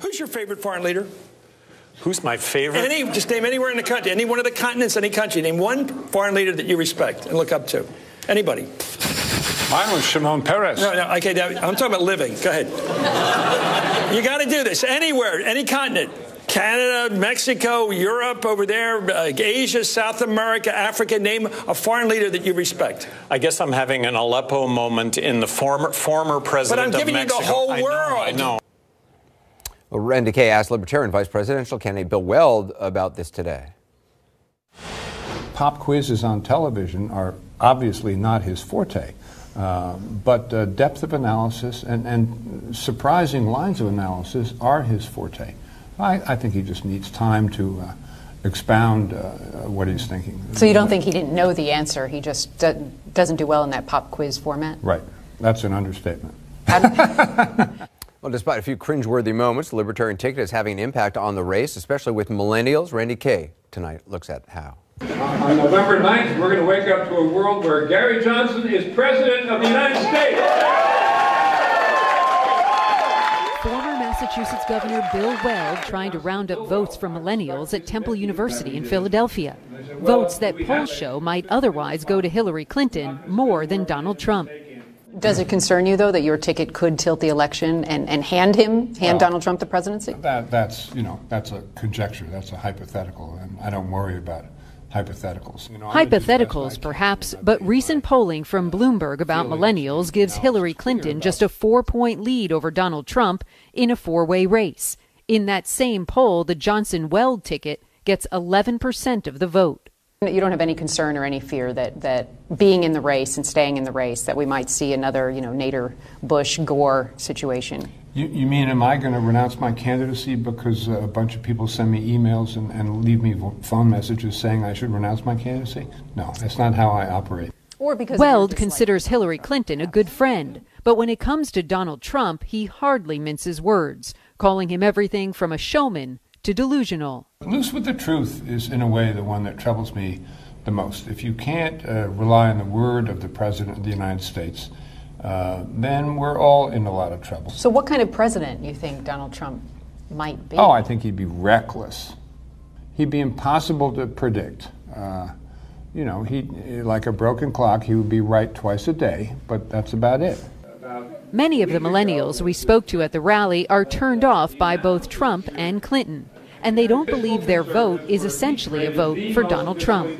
Who's your favorite foreign leader? Who's my favorite? Any, just name anywhere in the country, any one of the continents, any country. Name one foreign leader that you respect and look up to. Anybody. Mine was Shimon Peres. No, no, okay, now, I'm talking about living. Go ahead. you got to do this anywhere, any continent. Canada, Mexico, Europe, over there, uh, Asia, South America, Africa. Name a foreign leader that you respect. I guess I'm having an Aleppo moment in the former former president But I'm giving of you the Mexico. whole I know, world. I know. Well, Randi Kaye asked Libertarian Vice Presidential candidate Bill Weld about this today. Pop quizzes on television are obviously not his forte, uh, but uh, depth of analysis and, and surprising lines of analysis are his forte. I, I think he just needs time to uh, expound uh, what he's thinking. So you don't think he didn't know the answer? He just do- doesn't do well in that pop quiz format? Right. That's an understatement. Well, despite a few cringeworthy moments, the Libertarian ticket is having an impact on the race, especially with millennials. Randi Kaye tonight looks at how. On November 9th, we're going to wake up to a world where Gary Johnson is President of the United States. Former Massachusetts Governor Bill Weld trying to round up votes from millennials at Temple University in Philadelphia. Votes that polls show might otherwise go to Hillary Clinton more than Donald Trump. Does it mm-hmm. concern you, though, that your ticket could tilt the election and, and hand him, hand Well, Donald Trump the presidency? That, that's, you know, that's a conjecture. That's a hypothetical, and I don't worry about hypotheticals. You know, I would do the best I Hypotheticals, perhaps, but recent polling from Bloomberg about millennials gives Hillary Clinton just a four point lead over Donald Trump in a four way race. In that same poll, the Johnson Weld ticket gets 11% of the vote. You don't have any concern or any fear that, that being in the race and staying in the race, that we might see another, you know, Nader, Bush, Gore situation? You, you mean, am I going to renounce my candidacy because uh, a bunch of people send me emails and, and leave me phone messages saying I should renounce my candidacy? No, that's not how I operate. Or because Weld considers Hillary Clinton a good friend, but when it comes to Donald Trump, he hardly minces words, calling him everything from a showman to delusional. Loose with the truth is, in a way, the one that troubles me the most. If you can't uh, rely on the word of the President of the United States, uh, then we're all in a lot of trouble. So, what kind of president do you think Donald Trump might be? Oh, I think he'd be reckless. He'd be impossible to predict. Uh, you know, he like a broken clock. He would be right twice a day, but that's about it. Many of the millennials we spoke to at the rally are turned off by both Trump and Clinton, and they don't believe their vote is essentially a vote for Donald Trump.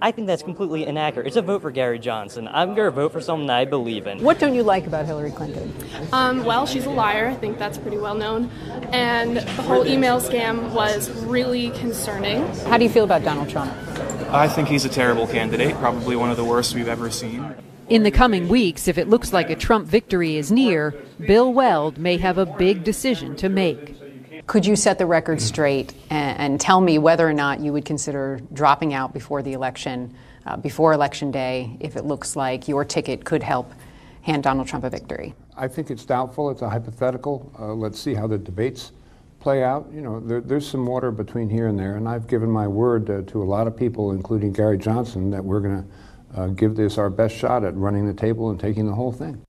I think that's completely inaccurate. It's a vote for Gary Johnson. I'm going to vote for someone that I believe in. What don't you like about Hillary Clinton? Um, well, she's a liar. I think that's pretty well known. And the whole email scam was really concerning. How do you feel about Donald Trump? I think he's a terrible candidate, probably one of the worst we've ever seen. In the coming weeks, if it looks like a Trump victory is near, Bill Weld may have a big decision to make. Could you set the record straight and, and tell me whether or not you would consider dropping out before the election, uh, before election day, if it looks like your ticket could help hand Donald Trump a victory? I think it's doubtful. It's a hypothetical. Uh, let's see how the debates play out. You know, there, there's some water between here and there, and I've given my word uh, to a lot of people, including Gary Johnson, that we're going to uh, give this our best shot at running the table and taking the whole thing.